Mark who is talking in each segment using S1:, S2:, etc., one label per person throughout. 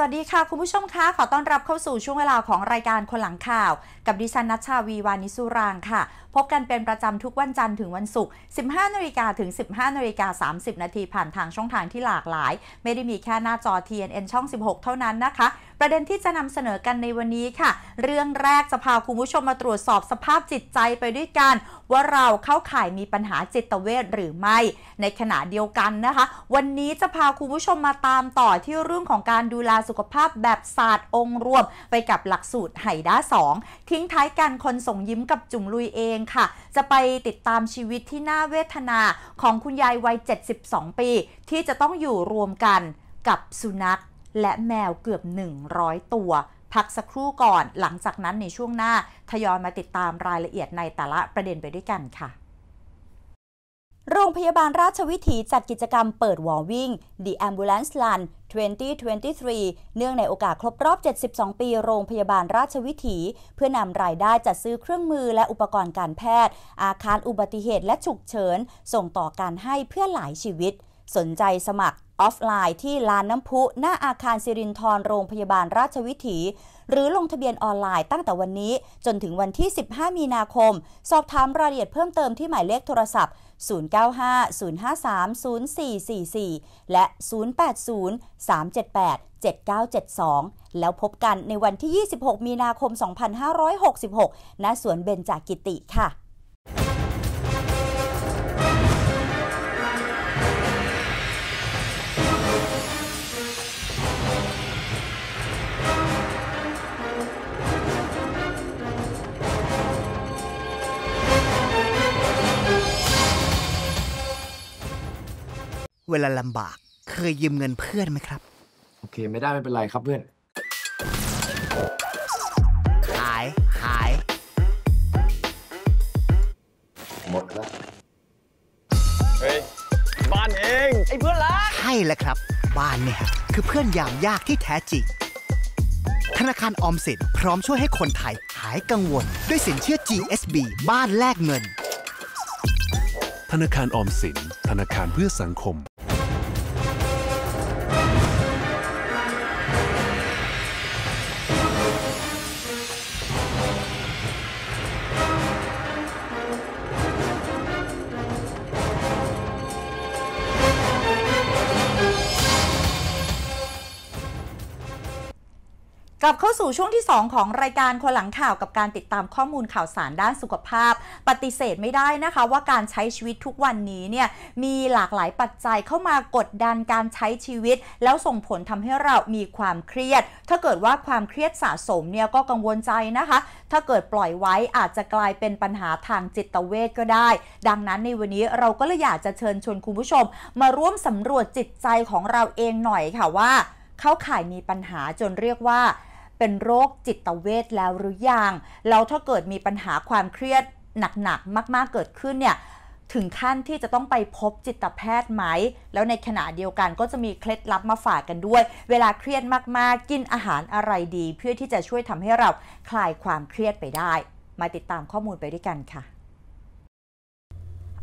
S1: สวัสดีค่ะ คุณผู้ชมคะ ขอต้อนรับเข้าสู่ช่วงเวลาของรายการคนหลังข่าว กับดิฉันนัชชาวีวานิสุรางค่ะ พบกันเป็นประจำทุกวันจันทร์ถึงวันศุกร์ 15นาฬิกาถึง 15นาฬิกา30 นาทีผ่านทางช่องทางที่หลากหลาย ไม่ได้มีแค่หน้าจอ TNN ช่อง 16 เท่านั้นนะคะ ประเด็นที่จะนำเสนอกันในวันนี้ค่ะ เรื่องแรกจะพาคุณผู้ชมมาตรวจสอบสภาพจิตใจไปด้วยกัน ว่าเราเข้าข่ายมีปัญหาจิตเวชหรือไม่ ในขณะเดียวกันนะคะ วันนี้จะพาคุณผู้ชมมาตามต่อที่เรื่องของการดูแลสุขภาพแบบศาสตร์องค์รวม ไปกับหลักสูตรไหด้า2 ทิ้งท้ายกันคนส่งยิ้มกับจุ๋มลุยเองค่ะ จะไปติดตามชีวิตที่น่าเวทนาของคุณยายวัย 72 ปี ที่จะต้องอยู่รวมกันกับสุนัข และแมวเกือบ 100 ตัว พักสักครู่ก่อน หลังจากนั้นในช่วงหน้าทยอยมาติดตามรายละเอียดในแต่ละประเด็นไปด้วยกันค่ะโรงพยาบาลราชวิถีจัดกิจกรรมเปิดวอวิ่ง The Ambulance Run 2023 เนื่องในโอกาสครบรอบ 72 ปีโรงพยาบาลราชวิถี เพื่อนำรายได้จัดซื้อเครื่องมือและอุปกรณ์การแพทย์ อาคารอุบัติเหตุและฉุกเฉิน ส่งต่อการให้เพื่อหลายชีวิต สนใจสมัครออฟไลน์ที่ลานน้ำพุ หน้าอาคารสิรินทรโรงพยาบาลราชวิถี หรือลงทะเบียนออนไลน์ตั้งแต่วันนี้ จนถึงวันที่ 15 มีนาคม สอบถามรายละเอียดเพิ่มเติมที่หมายเลขโทรศัพท์ 0950530444 และ 080-378-7972 แล้วพบกันในวันที่ 26 มีนาคม 2566 ณ สวนเบญจกิติค่ะ
S2: เวลาลำบาก เคยยืมเงินเพื่อนไหมครับ
S3: โอเค ไม่ได้ไม่เป็นไรครับเพื่อน
S2: หายหาย
S3: หมดแล้ว
S4: เฮ้ย บ้านเอง ไอ้เพื่อนรัก
S2: ใช่แล้วครับ บ้านเนี่ยคือเพื่อนยามยากที่แท้จริงธนาคารออมสินพร้อมช่วยให้คนไทยหายกังวล ด้วยสินเชื่อ GSB บ้านแลกเงิน
S5: ธนาคารออมสิน ธนาคารเพื่อสังคม
S1: ลับเข้าสู่ช่วงที่ 2 ของรายการคนหลังข่าวกับการติดตามข้อมูลข่าวสารด้านสุขภาพ ปฏิเสธไม่ได้นะคะ ว่าการใช้ชีวิตทุกวันนี้เนี่ยมีหลากหลายปัจจัยเข้ามากดดันการใช้ชีวิต แล้วส่งผลทำให้เรามีความเครียด ถ้าเกิดว่าความเครียดสะสมเนี่ยก็กังวลใจนะคะ ถ้าเกิดปล่อยไว้อาจจะกลายเป็นปัญหาทางจิตเวชก็ได้ ดังนั้นในวันนี้เราก็เลยอยากจะเชิญชวนคุณผู้ชม มาร่วมสำรวจจิตใจของเราเองหน่อยค่ะว่าเข้าข่ายมีปัญหาจนเรียกว่า เป็นโรคจิตเวชแล้วหรือยังแล้วถ้าเกิดมีปัญหาความเครียดหนักๆมาก ๆเกิดขึ้นเนี่ยถึงขั้นที่จะต้องไปพบจิตแพทย์ไหม แล้วในขณะเดียวกันก็จะมีเคล็ดลับมาฝากกันด้วย เวลาเครียดมากๆ กินอาหารอะไรดี เพื่อที่จะช่วยทำให้เราคลายความเครียดไปได้ มาติดตามข้อมูลไปด้วยกันค่ะ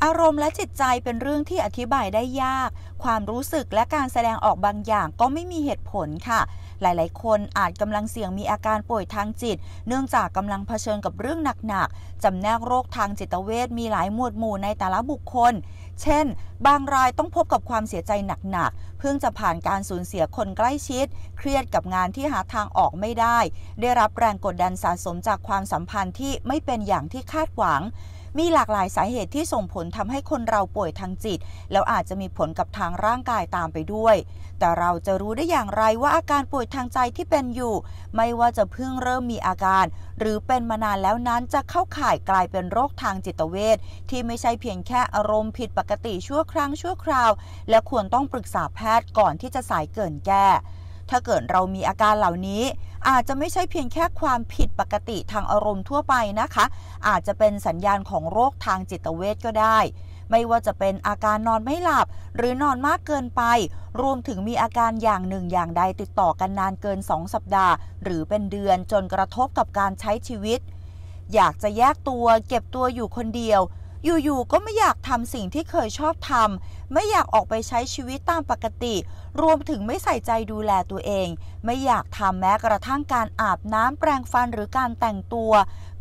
S1: อารมณ์และจิตใจเป็นเรื่องที่อธิบายได้ยาก ความรู้สึกและการแสดงออกบางอย่างก็ไม่มีเหตุผลค่ะ หลายๆ คนอาจกำลังเสี่ยงมีอาการป่วยทางจิต เนื่องจากกำลังเผชิญกับเรื่องหนักๆจำแนกโรคทางจิตเวชมีหลายหมวดหมู่ในแต่ละบุคคล เช่น บางรายต้องพบกับความเสียใจหนักๆ เพิ่งจะผ่านการสูญเสียคนใกล้ชิด เครียดกับงานที่หาทางออกไม่ได้ ได้รับแรงกดดันสะสมจากความสัมพันธ์ที่ไม่เป็นอย่างที่คาดหวัง มีหลากหลายสาเหตุที่ส่งผลทำให้คนเราป่วยทางจิต แล้วอาจจะมีผลกับทางร่างกายตามไปด้วย แต่เราจะรู้ได้อย่างไรว่าอาการป่วยทางใจที่เป็นอยู่ ไม่ว่าจะเพิ่งเริ่มมีอาการ หรือเป็นมานานแล้วนั้นจะเข้าข่ายกลายเป็นโรคทางจิตเวชที่ไม่ใช่เพียงแค่อารมณ์ผิดปกติชั่วครั้งชั่วคราว และควรต้องปรึกษาแพทย์ก่อนที่จะสายเกินแก้ ถ้าเกิดเรามีอาการเหล่านี้ อาจจะไม่ใช่เพียงแค่ความผิดปกติทางอารมณ์ทั่วไปนะคะ อาจจะเป็นสัญญาณของโรคทางจิตเวชก็ได้ ไม่ว่าจะเป็นอาการนอนไม่หลับ หรือนอนมากเกินไป รวมถึงมีอาการอย่างหนึ่งอย่างใดติดต่อกันนานเกิน 2 สัปดาห์ หรือเป็นเดือนจนกระทบกับการใช้ชีวิต อยากจะแยกตัวเก็บตัวอยู่คนเดียว อยู่ๆก็ไม่อยากทำสิ่งที่เคยชอบทำไม่อยากออกไปใช้ชีวิตตามปกติ รวมถึงไม่ใส่ใจดูแลตัวเอง ไม่อยากทำแม้กระทั่งการอาบน้ำแปรงฟันหรือการแต่งตัว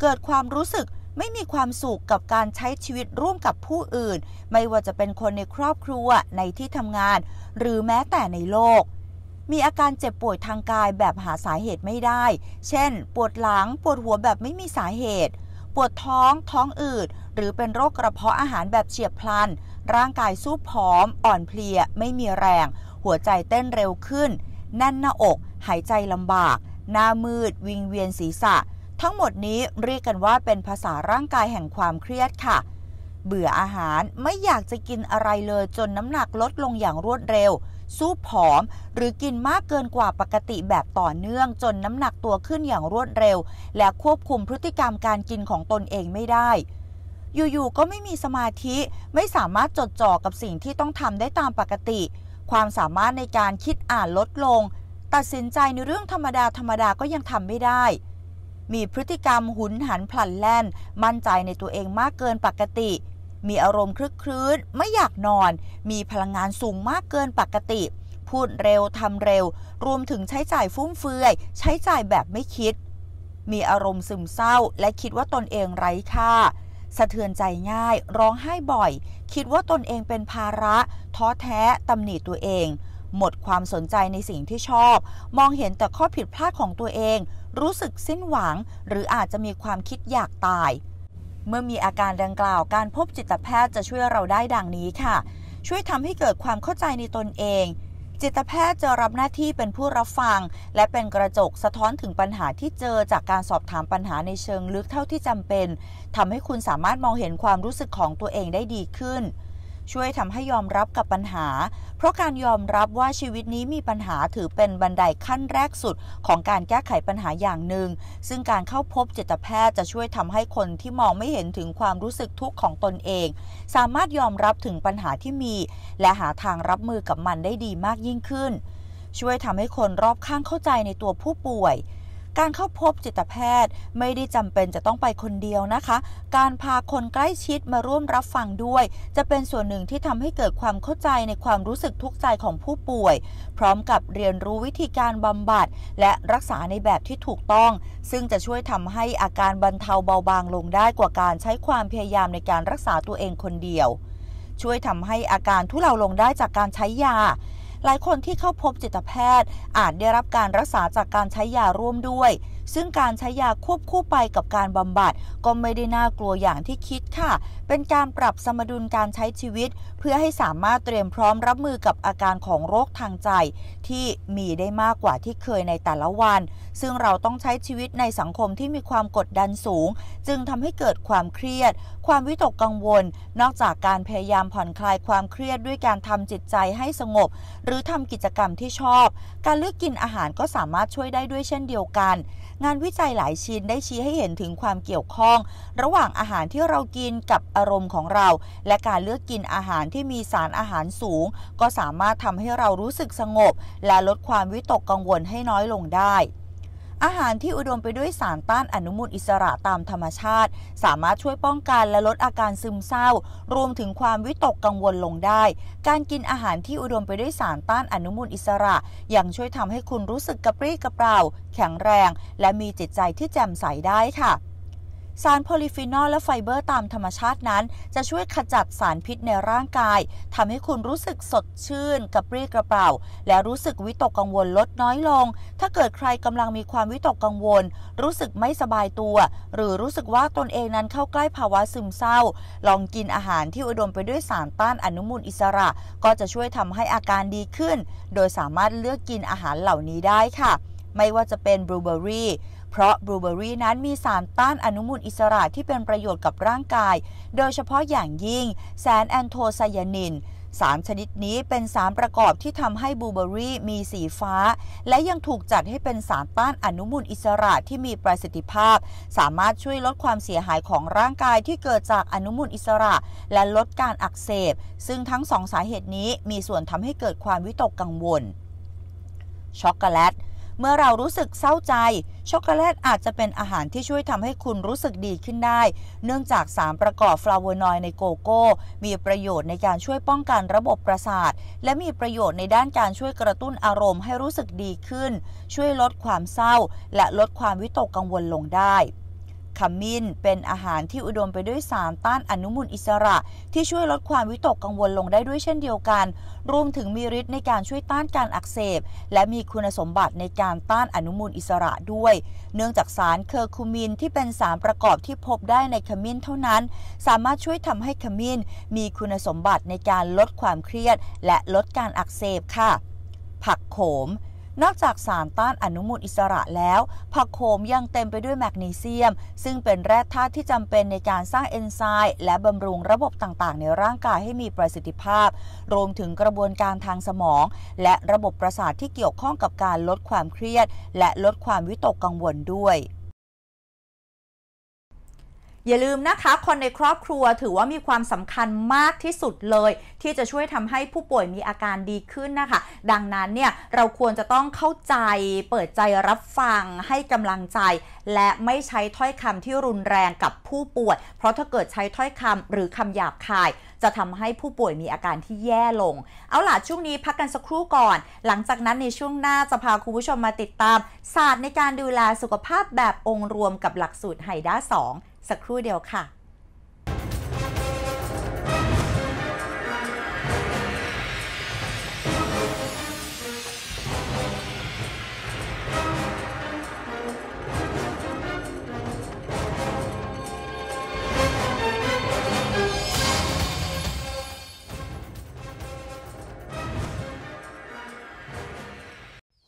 S1: เกิดความรู้สึกไม่มีความสุขกับการใช้ชีวิตร่วมกับผู้อื่น ไม่ว่าจะเป็นคนในครอบครัวในที่ทำงาน หรือแม้แต่ในโลก มีอาการเจ็บป่วยทางกายแบบหาสาเหตุไม่ได้ เช่น ปวดหลัง ปวดหัวแบบไม่มีสาเหตุ ปวดท้อง ท้องอืด หรือเป็นโรคกระเพาะอาหารแบบเฉียบพลัน ร่างกายสู้ผอม อ่อนเพลีย ไม่มีแรง หัวใจเต้นเร็วขึ้น แน่นหน้าอก หายใจลำบาก หน้ามืด วิงเวียนศีรษะ ทั้งหมดนี้เรียกกันว่าเป็นภาษาร่างกายแห่งความเครียดค่ะ เบื่ออาหารไม่อยากจะกินอะไรเลยจนน้ำหนักลดลงอย่างรวดเร็วสู้ผอม หรือกินมากเกินกว่าปกติแบบต่อเนื่อง จนน้ำหนักตัวขึ้นอย่างรวดเร็ว และควบคุมพฤติกรรมการกินของตนเองไม่ได้ อยู่ๆก็ไม่มีสมาธิไม่สามารถจดจ่อกับสิ่งที่ต้องทำได้ตามปกติ ความสามารถในการคิดอ่านลดลง ตัดสินใจในเรื่องธรรมดาธรรมดาก็ยังทำไม่ได้ มีพฤติกรรมหุนหันพลันแล่น มั่นใจในตัวเองมากเกินปกติ มีอารมณ์คลึกครื้นไม่อยากนอน มีพลังงานสูงมากเกินปกติ พูดเร็วทำเร็ว รวมถึงใช้จ่ายฟุ่มเฟือย ใช้จ่ายแบบไม่คิดมีอารมณ์ซึมเศร้าและคิดว่าตนเองไร้ค่า สะเทือนใจง่าย ร้องไห้บ่อย คิดว่าตนเองเป็นภาระ ท้อแท้ตำหนิตัวเอง หมดความสนใจในสิ่งที่ชอบ มองเห็นแต่ข้อผิดพลาดของตัวเอง รู้สึกสิ้นหวัง หรืออาจจะมีความคิดอยากตาย เมื่อมีอาการดังกล่าวการพบจิตแพทย์จะช่วยเราได้ดังนี้ค่ะ ช่วยทำให้เกิดความเข้าใจในตนเอง จิตแพทย์จะรับหน้าที่เป็นผู้รับฟัง และเป็นกระจกสะท้อนถึงปัญหาที่เจอจากการสอบถามปัญหาในเชิงลึกเท่าที่จำเป็นทำให้คุณสามารถมองเห็นความรู้สึกของตัวเองได้ดีขึ้น ช่วยทำให้ยอมรับกับปัญหา เพราะการยอมรับว่าชีวิตนี้มีปัญหาถือเป็นบันไดขั้นแรกสุดของการแก้ไขปัญหาอย่างหนึ่ง ซึ่งการเข้าพบจิตแพทย์จะช่วยทำให้คนที่มองไม่เห็นถึงความรู้สึกทุกข์ของตนเอง สามารถยอมรับถึงปัญหาที่มี และหาทางรับมือกับมันได้ดีมากยิ่งขึ้น ช่วยทำให้คนรอบข้างเข้าใจในตัวผู้ป่วย การเข้าพบจิตแพทย์ไม่ได้จำเป็นจะต้องไปคนเดียวนะคะ การพาคนใกล้ชิดมาร่วมรับฟังด้วย จะเป็นส่วนหนึ่งที่ทำให้เกิดความเข้าใจในความรู้สึกทุกข์ใจของผู้ป่วย พร้อมกับเรียนรู้วิธีการบำบัด และรักษาในแบบที่ถูกต้อง ซึ่งจะช่วยทำให้อาการบรรเทาเบาบางลงได้กว่าการใช้ความพยายามในการรักษาตัวเองคนเดียวช่วยทำให้อาการทุเลาลงได้จากการใช้ยา หลายคนที่เข้าพบจิตแพทย์อาจได้รับการรักษาจากการใช้ยาร่วมด้วย ซึ่งการใช้ยาควบคู่ไปกับการบำบัดก็ไม่ได้น่ากลัวอย่างที่คิดค่ะ เป็นการปรับสมดุลการใช้ชีวิต เพื่อให้สามารถเตรียมพร้อมรับมือกับอาการของโรคทางใจ ที่มีได้มากกว่าที่เคยในแต่ละวัน ซึ่งเราต้องใช้ชีวิตในสังคมที่มีความกดดันสูง จึงทำให้เกิดความเครียด ความวิตกกังวล นอกจากการพยายามผ่อนคลายความเครียดด้วยการทำจิตใจให้สงบ หรือทำกิจกรรมที่ชอบ การเลือกกินอาหารก็สามารถช่วยได้ด้วยเช่นเดียวกันงานวิจัยหลายชิ้นได้ชี้ให้เห็นถึงความเกี่ยวข้อง ระหว่างอาหารที่เรากินกับอารมณ์ของเรา และการเลือกกินอาหารที่มีสารอาหารสูง ก็สามารถทำให้เรารู้สึกสงบ และลดความวิตกกังวลให้น้อยลงได้ อาหารที่อุดมไปด้วยสารต้านอนุมูลอิสระตามธรรมชาติ สามารถช่วยป้องกันและลดอาการซึมเศร้า รวมถึงความวิตกกังวลลงได้ การกินอาหารที่อุดมไปด้วยสารต้านอนุมูลอิสระ ยังช่วยทำให้คุณรู้สึกกระปรี้กระเปร่า แข็งแรง และมีจิตใจที่แจ่มใสได้ค่ะ สารโพลิฟีนอลและไฟเบอร์ตามธรรมชาตินั้น จะช่วยขจัดสารพิษในร่างกายทำให้คุณรู้สึกสดชื่นกระปรี้กระเปร่า และรู้สึกวิตกกังวลลดน้อยลง ถ้าเกิดใครกำลังมีความวิตกกังวล รู้สึกไม่สบายตัว หรือรู้สึกว่าตนเองนั้นเข้าใกล้ภาวะซึมเศร้า ลองกินอาหารที่อุดมไปด้วยสารต้านอนุมูลอิสระ ก็จะช่วยทำให้อาการดีขึ้น โดยสามารถเลือกกินอาหารเหล่านี้ได้ค่ะ ไม่ว่าจะเป็นบลูเบอร์รี่ เพราะบลูเบอรี่นั้นมีสารต้านอนุมูลอิสระที่เป็นประโยชน์กับร่างกาย โดยเฉพาะอย่างยิ่งแซนแอนโทไซยานินสารชนิดนี้เป็นสารประกอบที่ทำให้บลูเบอรี่มีสีฟ้า และยังถูกจัดให้เป็นสารต้านอนุมูลอิสระที่มีประสิทธิภาพ สามารถช่วยลดความเสียหายของร่างกายที่เกิดจากอนุมูลอิสระ และลดการอักเสบ ซึ่งทั้งสองสาเหตุนี้มีส่วนทำให้เกิดความวิตกกังวล ช็อกโกแลต เมื่อเรารู้สึกเศร้าใจ ช็อกโกแลตอาจจะเป็นอาหารที่ช่วยทำให้คุณรู้สึกดีขึ้นได้ เนื่องจากสารประกอบฟลาโวนอยด์ในโกโก้ มีประโยชน์ในการช่วยป้องกันระบบประสาท และมีประโยชน์ในด้านการช่วยกระตุ้นอารมณ์ให้รู้สึกดีขึ้น ช่วยลดความเศร้า และลดความวิตกกังวลลงได้ ขมิ้นเป็นอาหารที่อุดมไปด้วยสารต้านอนุมูลอิสระ ที่ช่วยลดความวิตกกังวลลงได้ด้วยเช่นเดียวกัน รวมถึงมีฤทธิ์ในการช่วยต้านการอักเสบ และมีคุณสมบัติในการต้านอนุมูลอิสระด้วย เนื่องจากสารเคอร์คูมินที่เป็นสารประกอบที่พบได้ในขมิ้นเท่านั้น สามารถช่วยทำให้ขมิ้น มีคุณสมบัติในการลดความเครียด และลดการอักเสบค่ะ ผักโขม นอกจากสารต้านอนุมูลอิสระแล้ว ผักโขมยังเต็มไปด้วยแมกนีเซียม ซึ่งเป็นแร่ธาตุที่จำเป็นในการสร้างเอนไซม์และบำรุงระบบต่างๆ ในร่างกายให้มีประสิทธิภาพ รวมถึงกระบวนการทางสมอง และระบบประสาทที่เกี่ยวข้องกับการลดความเครียด และลดความวิตกกังวลด้วย อย่าลืมนะคะ คนในครอบครัวถือว่ามีความสำคัญมากที่สุดเลย ที่จะช่วยทำให้ผู้ป่วยมีอาการดีขึ้นนะคะ ดังนั้นเนี่ยเราควรจะต้องเข้าใจเปิดใจรับฟังให้กำลังใจ และไม่ใช้ถ้อยคำที่รุนแรงกับผู้ป่วย เพราะถ้าเกิดใช้ถ้อยคำหรือคำหยาบคาย จะทำให้ผู้ป่วยมีอาการที่แย่ลง เอาล่ะช่วงนี้พักกันสักครู่ก่อน หลังจากนั้นในช่วงหน้าจะพาคุณผู้ชมมาติดตาม ศาสตร์ในการดูแลสุขภาพแบบองค์รวมกับหลักสูตรไฮด้า2 สักครู่เดียวค่ะ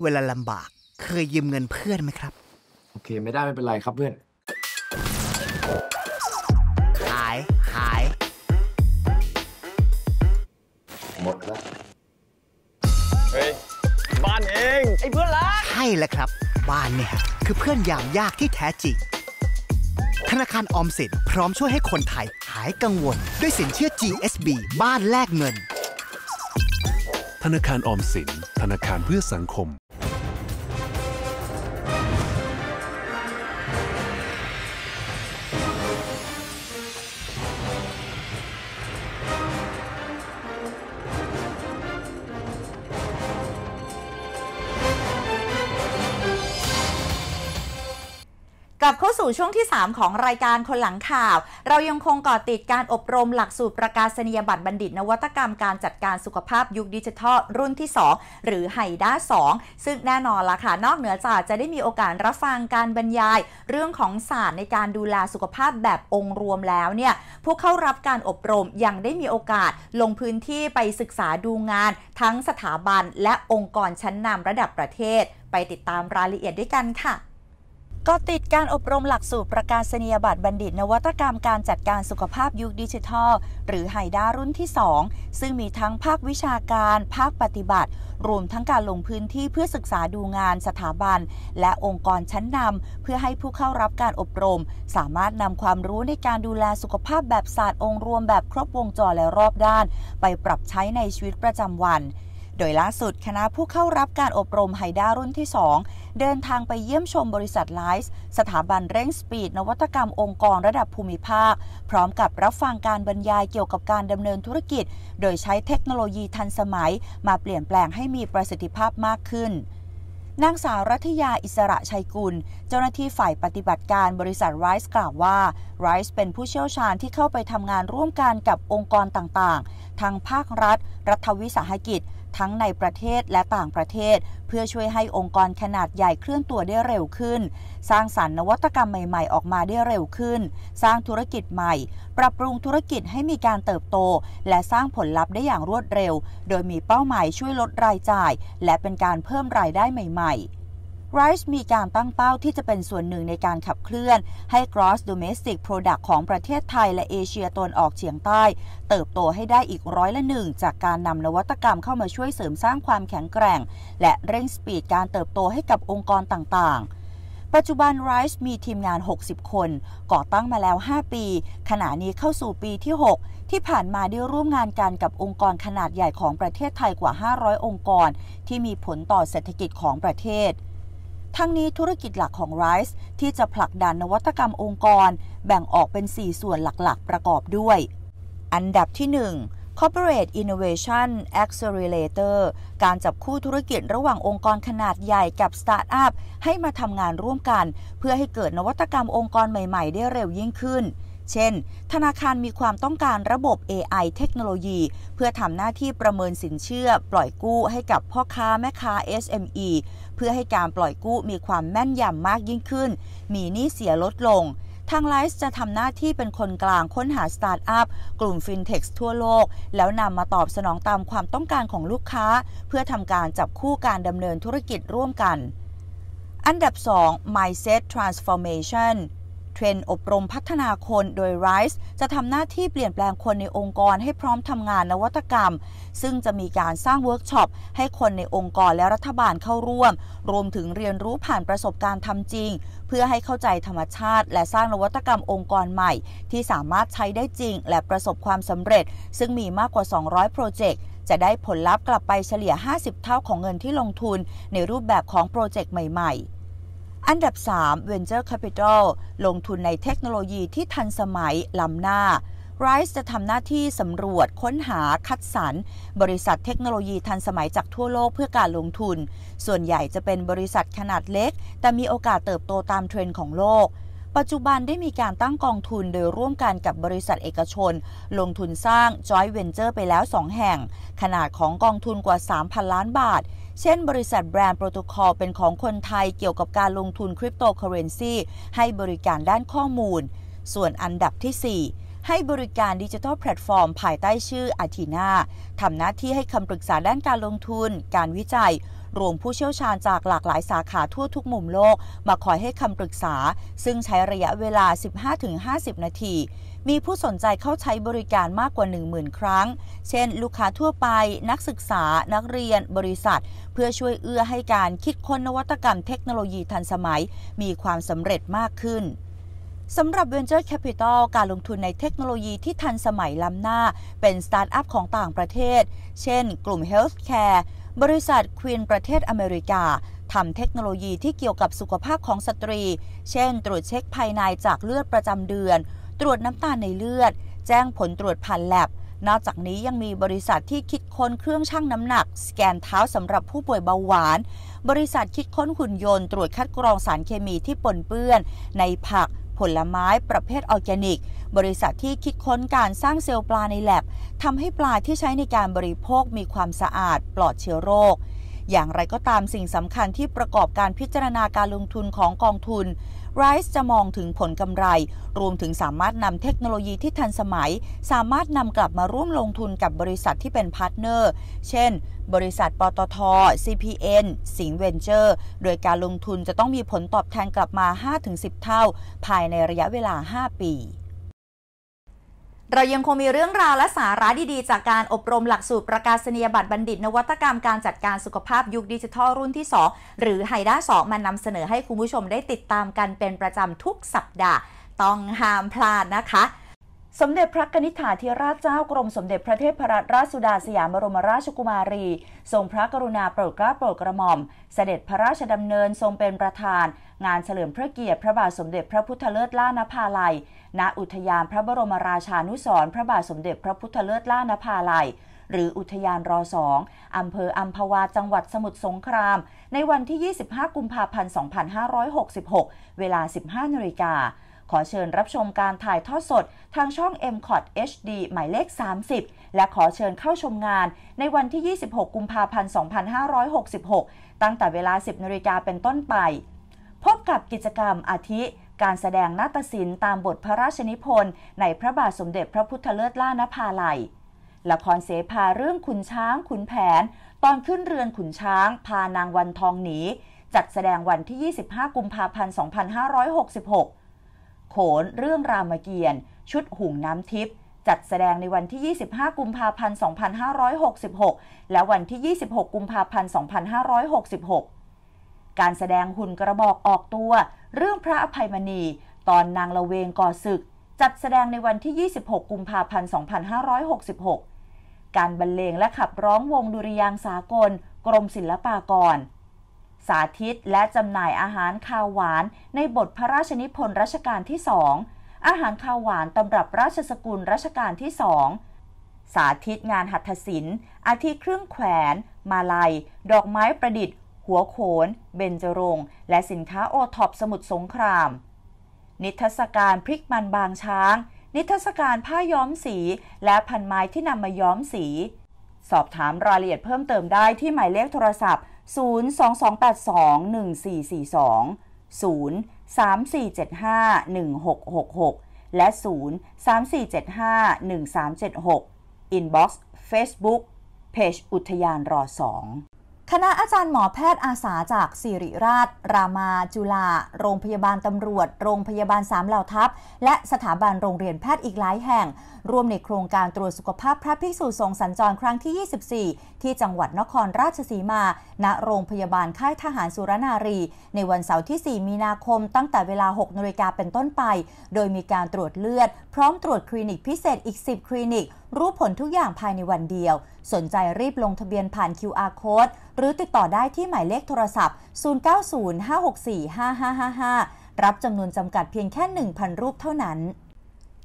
S2: เวลาลำบากเคยยืมเงินเพื่อนไหมครับ
S3: โอเค ไม่ได้ไม่เป็นไรครับเพื่อน ละ
S2: ครับ บ้านเนี่ยคือเพื่อนยามยากที่แท้จริง ธนาคารออมสินพร้อมช่วยให้คนไทยหายกังวล ด้วยสินเชื่อ GSB บ้านแลกเงิน
S5: ธนาคารออมสิน ธนาคารเพื่อสังคม
S1: ลับเข้าสู่ช่วงที่ 3 ของรายการคนหลังข่าว เรายังคงก่อติดการอบรมหลักสูตรประกาศนียบัตรบัณฑิต นวัตกรรมการจัดการสุขภาพยุคดิจิทัล รุ่นที่ 2 หรือไฮด้า2 ซึ่งแน่นอนละค่ะ นอกเหนือจากจะได้มีโอกาสรับฟังการบรรยาย เรื่องของศาสตร์ในการดูแลสุขภาพแบบองค์รวมแล้วเนี่ยผู้เข้ารับการอบรมยังได้มีโอกาสลงพื้นที่ไปศึกษาดูงาน ทั้งสถาบัน และองค์กรชั้นนำระดับประเทศ ไปติดตามรายละเอียดด้วยกันค่ะ ก็ติดการอบรมหลักสูตรประกาศนียบัตรบัณฑิต นวัตกรรมการจัดการสุขภาพยุคดิจิทัล หรือไฮด้ารุ่นที่ 2 ซึ่งมีทั้งภาควิชาการ ภาคปฏิบัติ รวมทั้งการลงพื้นที่เพื่อศึกษาดูงานสถาบัน และองค์กรชั้นนำเพื่อให้ผู้เข้ารับการอบรม สามารถนำความรู้ในการดูแลสุขภาพแบบศาสตร์องค์รวมแบบครบวงจรและรอบด้าน ไปปรับใช้ในชีวิตประจำวัน โดยล่าสุดคณะผู้เข้ารับการอบรมไฮด้ารุ่นที่ 2 เดินทางไปเยี่ยมชมบริษัท RISE สถาบันเร่ง speed นวัตกรรมองค์กรระดับภูมิภาค พร้อมกับรับฟังการบรรยายเกี่ยวกับการดำเนินธุรกิจ โดยใช้เทคโนโลยีทันสมัย มาเปลี่ยนแปลงให้มีประสิทธิภาพมากขึ้นนางสาวรัฐยาอิสระชัยกุล เจ้าหน้าที่ฝ่ายปฏิบัติการบริษัทไรซ์กล่าวว่าไรซ์เป็นผู้เชี่ยวชาญที่เข้าไปทำงานร่วมกันกับองค์กรต่างๆทั้งภาครัฐ รัฐวิสาหกิจ ทั้งในประเทศและต่างประเทศ เพื่อช่วยให้องค์กรขนาดใหญ่เคลื่อนตัวได้เร็วขึ้น สร้างสรรค์นวัตกรรมใหม่ ๆ ออกมาได้เร็วขึ้น สร้างธุรกิจใหม่ ปรับปรุงธุรกิจให้มีการเติบโต และสร้างผลลัพธ์ได้อย่างรวดเร็ว โดยมีเป้าหมายช่วยลดรายจ่าย และเป็นการเพิ่มรายได้ใหม่ ๆ Rice มีการตั้งเป้าที่จะเป็นส่วนหนึ่งในการขับเคลื่อน ให้ Gross Domestic Product ของประเทศไทยและเอเชียตะวันออกเฉียงใต้ เติบโตให้ได้อีกร้อยละหนึ่งจากการนำนวัตกรรมเข้ามาช่วยเสริมสร้างความแข็งแกร่ง และเร่งสปีดการเติบโตให้กับองค์กรต่างๆปัจจุบัน Rice มีทีมงาน 60 คน ก่อตั้งมาแล้ว 5 ปี ขณะนี้เข้าสู่ปีที่ 6 ที่ผ่านมาได้ร่วมงานกันกับองค์กรขนาดใหญ่ของประเทศไทยกว่า 500 องค์กร ที่มีผลต่อเศรษฐกิจของประเทศ ทั้งนี้ธุรกิจหลักของ Rise ที่จะผลักดันนวัตกรรมองค์กร แบ่งออกเป็น 4 ส่วนหลักๆ ประกอบด้วย อันดับที่ 1 Corporate Innovation Accelerator การจับคู่ธุรกิจระหว่างองค์กรขนาดใหญ่กับสตาร์ทอัพให้มาทำงานร่วมกัน เพื่อให้เกิดนวัตกรรมองค์กรใหม่ๆ ได้เร็วยิ่งขึ้น เช่น ธนาคารมีความต้องการระบบ AI เทคโนโลยี เพื่อทำหน้าที่ประเมินสินเชื่อ ปล่อยกู้ให้กับพ่อค้าแม่ค้า SME เพื่อให้การปล่อยกู้มีความแม่นยำมากยิ่งขึ้น มีหนี้เสียลดลง ทาง RISE จะทำหน้าที่เป็นคนกลางค้นหาสตาร์ทอัพ กลุ่มฟินเทคทั่วโลก แล้วนำมาตอบสนองตามความต้องการของลูกค้า เพื่อทำการจับคู่การดำเนินธุรกิจร่วมกัน อันดับ 2 Mindset Transformation train อบรมพัฒนาคนโดย Rise จะทำหน้าที่เปลี่ยนแปลงคนในองค์กรให้พร้อมทำงานนวัตกรรม ซึ่งจะมีการสร้างเวิร์กช็อปให้คนในองค์กรและรัฐบาลเข้าร่วม รวมถึงเรียนรู้ผ่านประสบการณ์ทำจริง เพื่อให้เข้าใจธรรมชาติ และสร้างนวัตกรรมองค์กรใหม่ ที่สามารถใช้ได้จริง และประสบความสำเร็จ ซึ่งมีมากกว่า 200 โปรเจกต์จะได้ผลลัพธ์กลับไปเฉลี่ย 50 เท่าของเงินที่ลงทุน ในรูปแบบของโปรเจกต์ใหม่ ๆ อันดับ 3 Venture Capital ลงทุนในเทคโนโลยีที่ทันสมัยล้ำหน้า Rise จะทำหน้าที่สำรวจค้นหาคัดสรร บริษัทเทคโนโลยีทันสมัยจากทั่วโลกเพื่อการลงทุน ส่วนใหญ่จะเป็นบริษัทขนาดเล็ก แต่มีโอกาสเติบโตตามเทรนด์ของโลก ปัจจุบันได้มีการตั้งกองทุนโดยร่วมกันกับบริษัทเอกชน ลงทุนสร้าง Joint Venture ไปแล้ว 2 แห่ง ขนาดของกองทุนกว่า 3,000 ล้านบาท เช่นบริษัท Band Protocol เป็นของคนไทยเกี่ยวกับการลงทุนคริปโตเคอเรนซีให้บริการด้านข้อมูล ส่วนอันดับที่ 4ให้บริการดิจิทัลแพลตฟอร์ม ภายใต้ชื่ออาทีนาทำหน้าที่ให้คำปรึกษาด้านการลงทุน การวิจัย รวมผู้เชี่ยวชาญจากหลากหลายสาขาทั่วทุกมุมโลก มาคอยให้คำปรึกษา ซึ่งใช้ระยะเวลา 15-50 นาที มีผู้สนใจเข้าใช้บริการมากกว่า 10,000 ครั้ง เช่น ลูกค้าทั่วไป นักศึกษา นักเรียน บริษัท เพื่อช่วยเอื้อให้การคิดค้นนวัตกรรมเทคโนโลยีทันสมัย มีความสำเร็จมากขึ้นสำหรับ Venture Capital การลงทุนในเทคโนโลยีที่ทันสมัยล้ำหน้า เป็นสตาร์ทอัพของต่างประเทศ เช่น กลุ่ม Healthcare บริษัทควีนประเทศอเมริกาทำเทคโนโลยีที่เกี่ยวกับสุขภาพของสตรี เช่น ตรวจเช็กภายในจากเลือดประจำเดือน ตรวจน้ำตาลในเลือด แจ้งผลตรวจผ่านแอปนอกจากนี้ยังมีบริษัทที่คิดค้นเครื่องชั่งน้ำหนัก สแกนเท้าสำหรับผู้ป่วยเบาหวาน บริษัทคิดค้นหุ่นยนต์ ตรวจคัดกรองสารเคมีที่ปนเปื้อน ในผักผลไม้ประเภทออร์แกนิก บริษัทที่คิดค้นการสร้างเซลล์ปลาในแล็บทำให้ปลาที่ใช้ในการบริโภคมีความสะอาดปลอดเชื้อโรค อย่างไรก็ตามสิ่งสำคัญที่ประกอบการพิจารณาการลงทุนของกองทุน RISE จะมองถึงผลกำไร รวมถึงสามารถนำเทคโนโลยีที่ทันสมัย สามารถนำกลับมาร่วมลงทุนกับบริษัทที่เป็น partner เช่น บริษัทปตท CPN สิงห์เวนเจอร์ โดยการลงทุนจะต้องมีผลตอบแทนกลับมา 5-10 เท่า ภายในระยะเวลา 5 ปี เรายังคงมีเรื่องราวและสาระดีๆ จากการอบรมหลักสูตรประกาศนียบัตรบัณฑิต นวัตกรรมการจัดการสุขภาพยุคดิจิทัลรุ่นที่ 2 หรือไฮด้า2มานำเสนอให้คุณผู้ชมได้ติดตามกันเป็นประจำทุกสัปดาห์ ต้องห้ามพลาดนะคะ สมเด็จพระนิษฐาธิราชเจ้ากรมสมเด็จพระเทพรัตนราชสุดาสยามบรมราชกุมารี ทรงพระกรุณาโปรดเกล้าโปรดกระหม่อม เสด็จพระราชดำเนินทรงเป็นประธาน งานเฉลิมพระเกียรติพระบาทสมเด็จพระพุทธเลิศล่านภาลัย ณอุทยานพระบรมราชานุสรณ์พระบาทสมเด็จพระพุทธเลิศล่านภาลัย หรืออุทยานรอสองอำเภออัมพวาจังหวัดสมุทรสงคราม ในวันที่ 25 กุมภาพันธ์ 2566 เวลา 15นาฬิกา ขอเชิญรับชมการถ่ายทอดสดทางช่อง m c o t HD หมายเลข 30 และขอเชิญเข้าชมงาน ในวันที่ 26 กุมภาพันธ์ 2566 ตั้งแต่เวลา 10นาฬิกาเป็นต้นไป พบกับกิจกรรมอาทิการแสดงนาฏศิลป์ตามบทพระราชนิพนธ์ในพระบาทสมเด็จพระพุทธเลิศล่านภาลัย ละครเสภาเรื่องขุนช้างขุนแผน ตอนขึ้นเรือนขุนช้าง พานางวันทองหนี จัดแสดงวันที่ 25 กุมภาพันธ์ 2566 โขนเรื่องรามเกียรติ์ชุดหุ่งน้ำทิพย์จัดแสดงในวันที่ 25 กุมภาพันธ์ 2566 และวันที่ 26 กุมภาพันธ์ 2566 การแสดงหุ่นกระบอกออกตัว เรื่องพระอภัยมณี ตอนนางละเวงก่อศึก จัดแสดงในวันที่ 26 กุมภาพันธ์ 2566 การบรรเลงและขับร้องวงดุริยางสากล กรมศิลปากร สาธิตและจำหน่ายอาหารคาวหวาน ในบทพระราชนิพนธ์รัชกาลที่สองอาหารคาวหวานตำรับราชสกุลรัชกาลที่สองสาธิตงานหัตถศิลป์ อาทิเครื่องแขวน มาลัย ดอกไม้ประดิษฐ์ หัวโขน เบญจรงค์และสินค้าโอท็อปสมุทรสงคราม นิทรรศการพริกมันบางช้าง นิทรรศการผ้าย้อมสี และพันไม้ที่นำมาย้อมสี สอบถามรายละเอียดเพิ่มเติมได้ที่หมายเลขโทรศัพท์ 022821442 034751666 และ 034751376 Inbox Facebook Page อุทยานรอสอง คณะอาจารย์หมอแพทย์อาสาจากสิริราช รามาจุฬาโรงพยาบาลตำรวจ โรงพยาบาลสามเหล่าทัพ และสถาบันโรงเรียนแพทย์อีกหลายแห่ง ร่วมในโครงการตรวจสุขภาพพระภิกษุสงฆ์สัญจรครั้งที่ 24 ที่จังหวัดนครราชสีมา ณ โรงพยาบาลค่ายทหารสุรนารี ในวันเสาร์ที่ 4 มีนาคม ตั้งแต่เวลา 6นาฬิกาเป็นต้นไป โดยมีการตรวจเลือด พร้อมตรวจคลินิกพิเศษอีก 10 คลินิกรู้ผลทุกอย่างภายในวันเดียว สนใจรีบลงทะเบียนผ่าน QR code หรือติดต่อได้ที่หมายเลขโทรศัพท์ 0905645555 รับจำนวนจำกัดเพียงแค่ 1,000 รูปเท่านั้น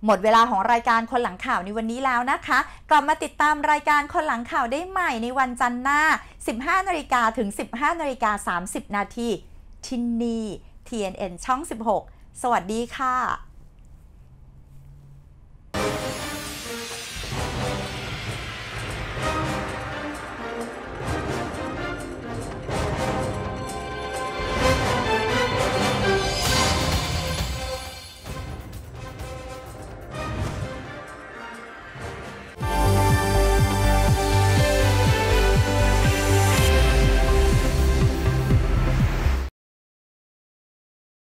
S1: หมดเวลาของรายการคนหลังข่าวในวันนี้แล้วนะคะ กลับมาติดตามรายการคนหลังข่าวได้ใหม่ในวันจันทร์หน้า 15นาฬิกาถึง 15นาฬิกา30 นาทีที่นี่ TNN ช่อง 16 สวัสดีค่ะ